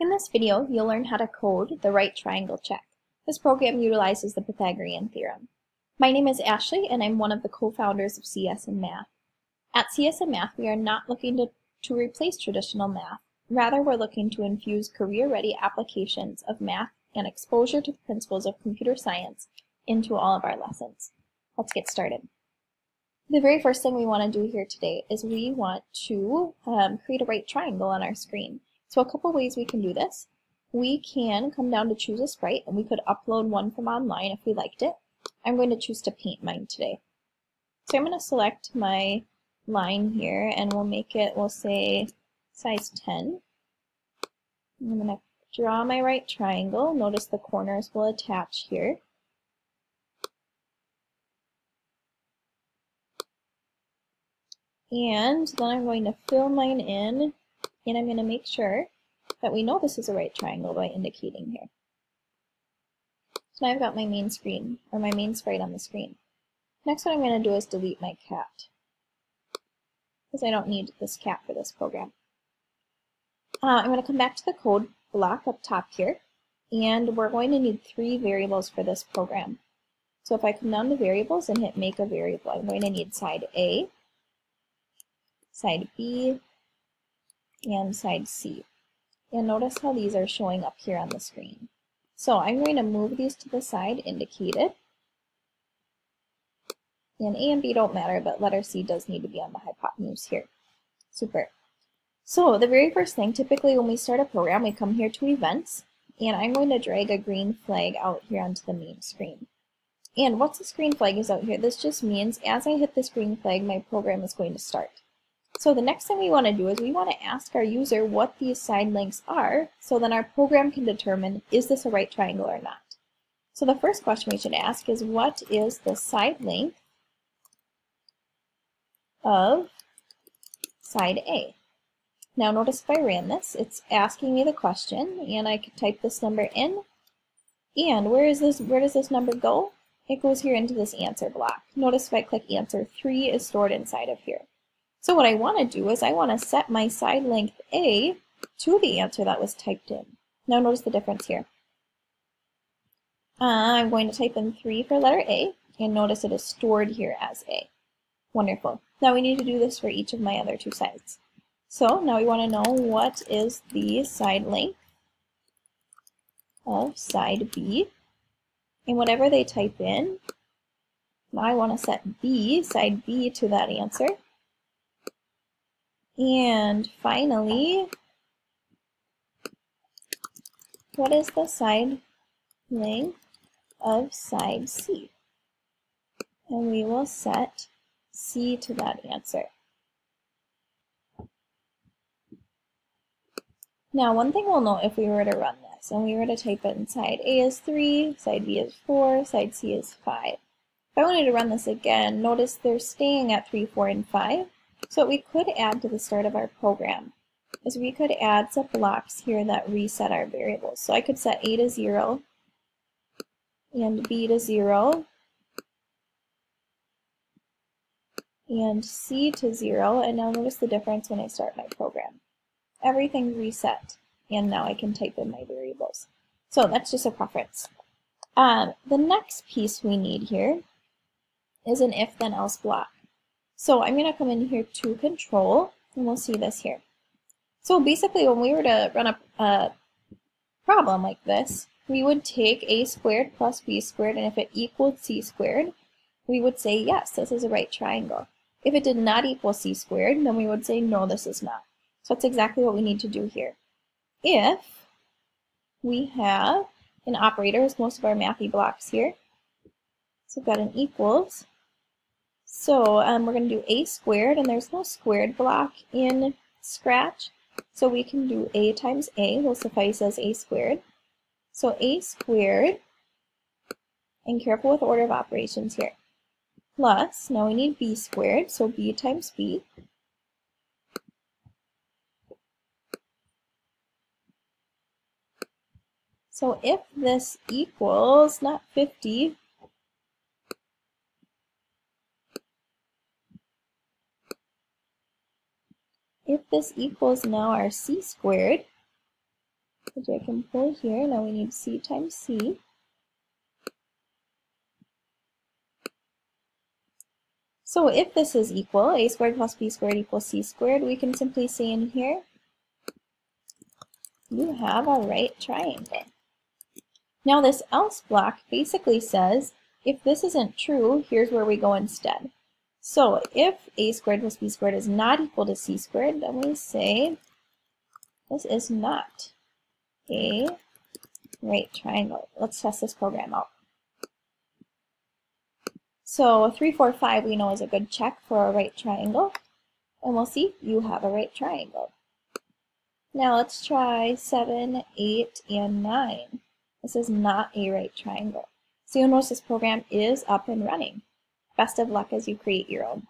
In this video, you'll learn how to code the right triangle check. This program utilizes the Pythagorean theorem. My name is Ashley, and I'm one of the co-founders of CS and Math. At CS and Math, we are not looking to, to replace traditional math. Rather, we're looking to infuse career-ready applications of math and exposure to the principles of computer science into all of our lessons. Let's get started. The very first thing we want to do here today is we want to um, create a right triangle on our screen. So a couple ways we can do this. We can come down to choose a sprite and we could upload one from online if we liked it. I'm going to choose to paint mine today. So I'm going to select my line here and we'll make it, we'll say size 10. I'm going to draw my right triangle. Notice the corners will attach here. And then I'm going to fill mine in and I'm going to make sure that we know this is a right triangle by indicating here. So now I've got my main screen, or my main sprite on the screen. Next what I'm going to do is delete my cat, because I don't need this cat for this program. Uh, I'm going to come back to the code block up top here, and we're going to need three variables for this program. So if I come down to variables and hit make a variable, I'm going to need side A, side B, and side C. And notice how these are showing up here on the screen. So I'm going to move these to the side indicated. And A and B don't matter, but letter C does need to be on the hypotenuse here. Super. So the very first thing, typically when we start a program, we come here to events, and I'm going to drag a green flag out here onto the main screen. And once the green flag is out here, this just means as I hit this green flag, my program is going to start. So the next thing we want to do is we want to ask our user what these side lengths are, so then our program can determine is this a right triangle or not. So the first question we should ask is what is the side length of side A? Now notice if I ran this, it's asking me the question, and I could type this number in, and where is this? Where does this number go? It goes here into this answer block. Notice if I click answer, 3 is stored inside of here. So what I want to do is I want to set my side length A to the answer that was typed in. Now notice the difference here. Uh, I'm going to type in 3 for letter A, and notice it is stored here as A. Wonderful. Now we need to do this for each of my other two sides. So now we want to know what is the side length of side B. And whatever they type in, I want to set B, side B, to that answer. And finally, what is the side length of side C? And we will set C to that answer. Now, one thing we'll note if we were to run this, and we were to type in side A is 3, side B is 4, side C is 5. If I wanted to run this again, notice they're staying at 3, 4, and 5, so what we could add to the start of our program is we could add some blocks here that reset our variables. So I could set A to 0 and B to 0 and C to 0 and now notice the difference when I start my program. Everything's reset and now I can type in my variables. So that's just a preference. Um, the next piece we need here is an if then else block. So I'm going to come in here to control, and we'll see this here. So basically, when we were to run a, a problem like this, we would take a squared plus b squared, and if it equaled c squared, we would say, yes, this is a right triangle. If it did not equal c squared, then we would say, no, this is not. So that's exactly what we need to do here. If we have an operator, as most of our mathy blocks here, so we've got an equals, so um, we're going to do a squared, and there's no squared block in Scratch. So we can do a times a will suffice as a squared. So a squared, and careful with order of operations here, plus, now we need b squared, so b times b. So if this equals not 50, if this equals now our c squared, which I can pull here. Now we need c times c. So if this is equal, a squared plus b squared equals c squared, we can simply say in here, you have a right triangle. Now this else block basically says, if this isn't true, here's where we go instead. So if a squared plus b squared is not equal to c squared, then we say this is not a right triangle. Let's test this program out. So 3, 4, 5 we know is a good check for a right triangle. And we'll see you have a right triangle. Now let's try 7, 8, and 9. This is not a right triangle. So you'll notice this program is up and running. Best of luck as you create your own.